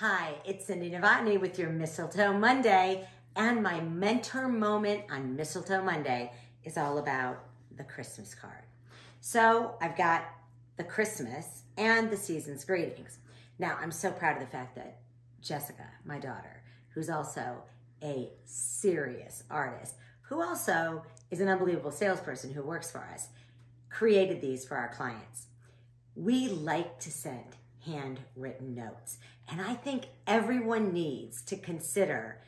Hi, it's Cindy Novotny with your Mistletoe Monday, and my mentor moment on Mistletoe Monday is all about the Christmas card. So I've got the Christmas and the season's greetings. Now, I'm so proud of the fact that Jessica, my daughter, who's also a serious artist, who also is an unbelievable salesperson who works for us, created these for our clients. We like to send handwritten notes. And I think everyone needs to consider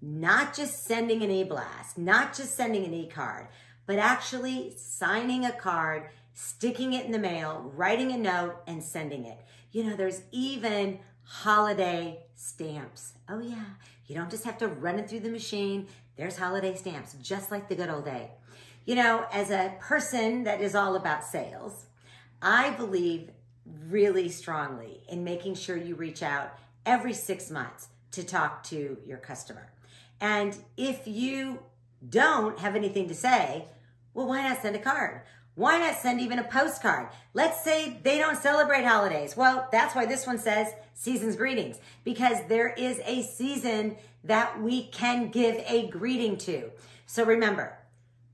not just sending an e-blast, not just sending an e-card, but actually signing a card, sticking it in the mail, writing a note, and sending it. You know, there's even holiday stamps. Oh yeah, you don't just have to run it through the machine. There's holiday stamps, just like the good old day. You know, as a person that is all about sales, I believe really strongly in making sure you reach out every six months to talk to your customer. And if you don't have anything to say, well, why not send a card? Why not send even a postcard? Let's say they don't celebrate holidays. Well, that's why this one says season's greetings, because there is a season that we can give a greeting to. So remember,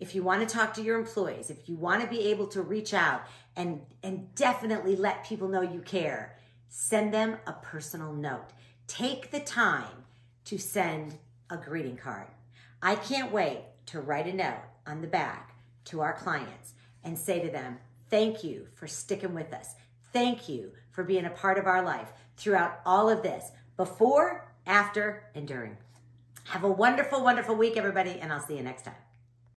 if you want to talk to your employees, if you want to be able to reach out and, and definitely let people know you care, send them a personal note. Take the time to send a greeting card. I can't wait to write a note on the back to our clients and say to them, thank you for sticking with us. Thank you for being a part of our life throughout all of this, before, after, and during. Have a wonderful, wonderful week, everybody, and I'll see you next time.